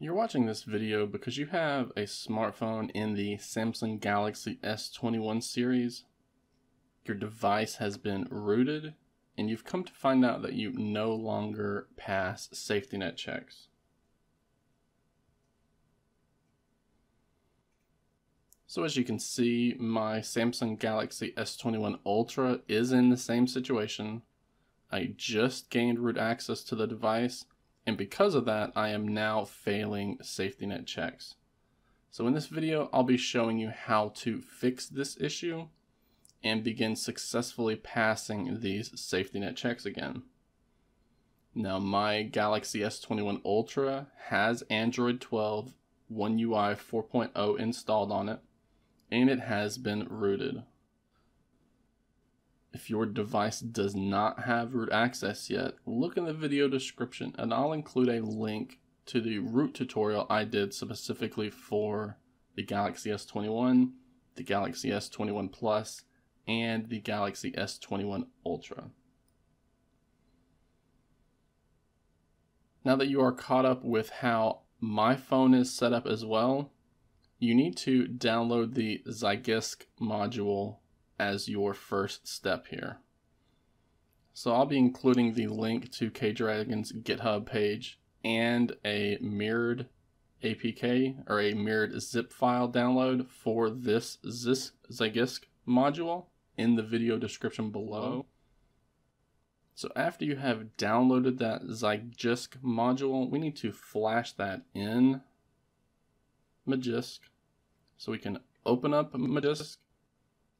You're watching this video because you have a smartphone in the Samsung Galaxy S21 series. Your device has been rooted and you've come to find out that you no longer pass safety net checks. So as you can see, my Samsung Galaxy S21 Ultra is in the same situation. I just gained root access to the device and because of that, I am now failing safety net checks. So in this video, I'll be showing you how to fix this issue and begin successfully passing these safety net checks again. Now my Galaxy S21 Ultra has Android 12 One UI 4.0 installed on it, and it has been rooted. If your device does not have root access yet, look in the video description and I'll include a link to the root tutorial I did specifically for the Galaxy S21, the Galaxy S21 Plus, and the Galaxy S21 Ultra. Now that you are caught up with how my phone is set up as well, you need to download the Zygisk module as your first step here. So I'll be including the link to KDragon's GitHub page and a mirrored APK or a mirrored zip file download for this Zygisk module in the video description below. Oh. So after you have downloaded that Zygisk module, we need to flash that in Magisk. So we can open up Magisk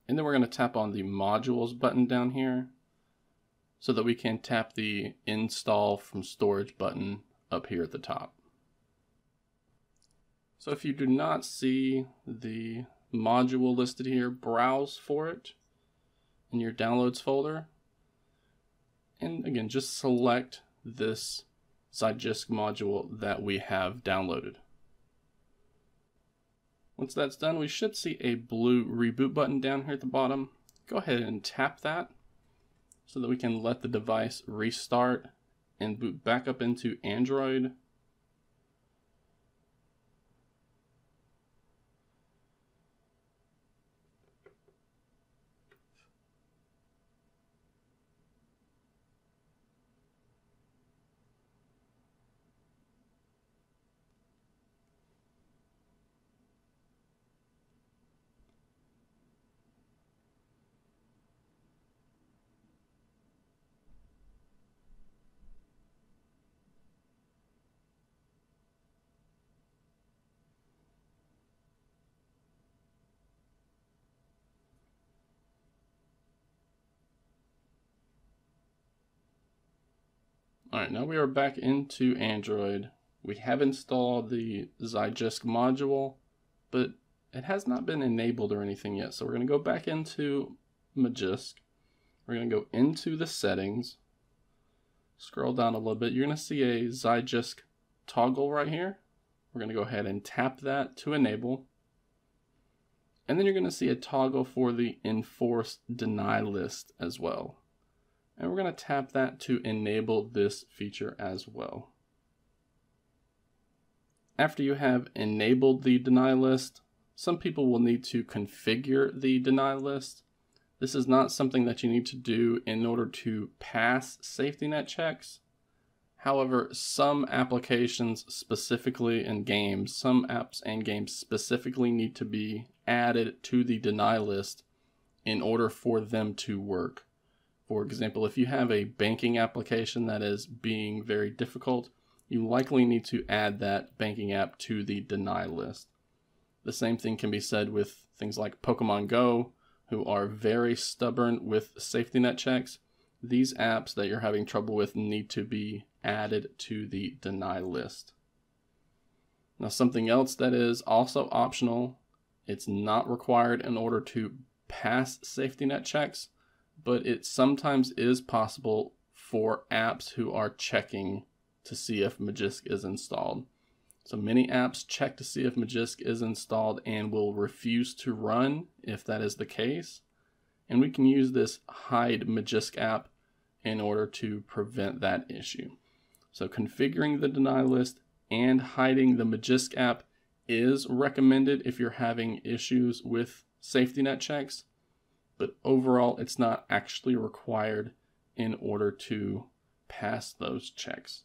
and then we're going to tap on the modules button down here so that we can tap the install from storage button up here at the top. So if you do not see the module listed here, browse for it in your downloads folder. And again, just select this Zygisk module that we have downloaded. Once that's done, we should see a blue reboot button down here at the bottom. Go ahead and tap that so that we can let the device restart and boot back up into Android. All right, now we are back into Android. We have installed the Zygisk module, but it has not been enabled or anything yet. So we're going to go back into Magisk. We're going to go into the settings. Scroll down a little bit. You're going to see a Zygisk toggle right here. We're going to go ahead and tap that to enable. And then you're going to see a toggle for the enforce deny list as well. And we're going to tap that to enable this feature as well. After you have enabled the deny list, some people will need to configure the deny list. This is not something that you need to do in order to pass safety net checks. However, some applications specifically in games, some apps and games specifically need to be added to the deny list in order for them to work. For example, if you have a banking application that is being very difficult, you likely need to add that banking app to the deny list. The same thing can be said with things like Pokemon Go, who are very stubborn with safety net checks. These apps that you're having trouble with need to be added to the deny list. Now, something else that is also optional, it's not required in order to pass safety net checks, but it sometimes is possible for apps who are checking to see if Magisk is installed. So many apps check to see if Magisk is installed and will refuse to run if that is the case. And we can use this hide Magisk app in order to prevent that issue. So configuring the deny list and hiding the Magisk app is recommended if you're having issues with safety net checks, but overall, it's not actually required in order to pass those checks.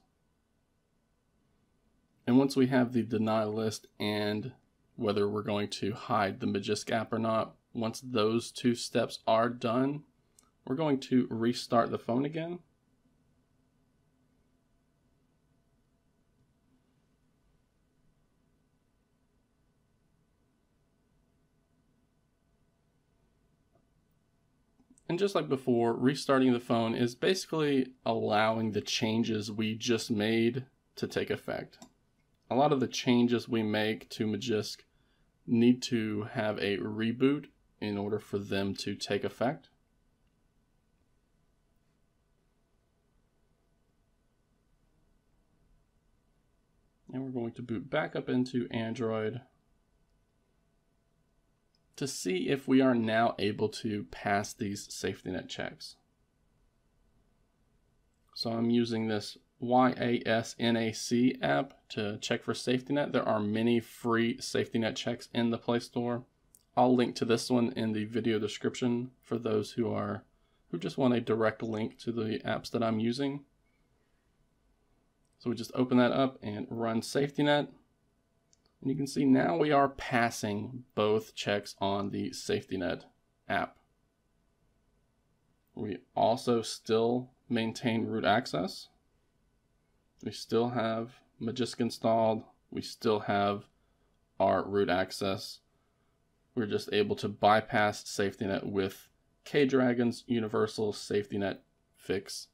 And once we have the deny list and whether we're going to hide the Magisk app or not, once those two steps are done, we're going to restart the phone again. And just like before, restarting the phone is basically allowing the changes we just made to take effect. A lot of the changes we make to Magisk need to have a reboot in order for them to take effect. And we're going to boot back up into Android to see if we are now able to pass these safety net checks. So I'm using this YASNAC app to check for safety net. There are many free safety net checks in the Play Store. I'll link to this one in the video description for those who are who just want a direct link to the apps that I'm using. So we just open that up and run safety net. And you can see now we are passing both checks on the safety net app. We also still maintain root access. We still have Magisk installed. We still have our root access. We're just able to bypass safety net with Kdragon's Universal Safety Net Fix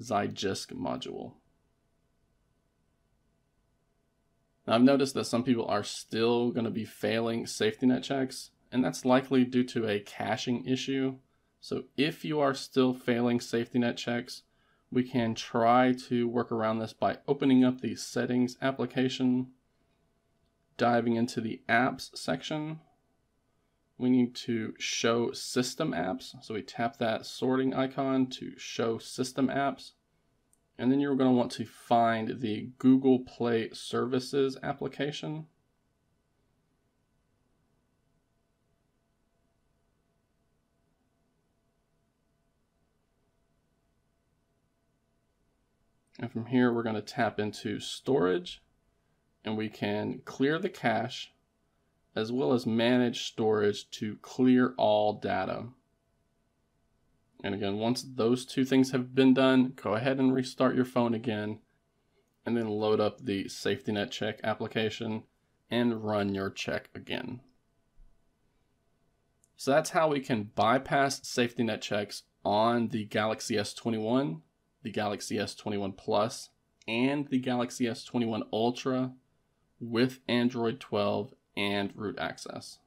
Zygisk module. Now, I've noticed that some people are still going to be failing safety net checks, and that's likely due to a caching issue. So if you are still failing safety net checks, we can try to work around this by opening up the settings application, diving into the apps section. We need to show system apps. So we tap that sorting icon to show system apps. And then you're going to want to find the Google Play Services application. And from here, we're going to tap into storage and we can clear the cache as well as manage storage to clear all data. And again, once those two things have been done, go ahead and restart your phone again and then load up the safety net check application and run your check again. So that's how we can bypass safety net checks on the Galaxy S21, the Galaxy S21 Plus, and the Galaxy S21 Ultra with Android 12 and root access.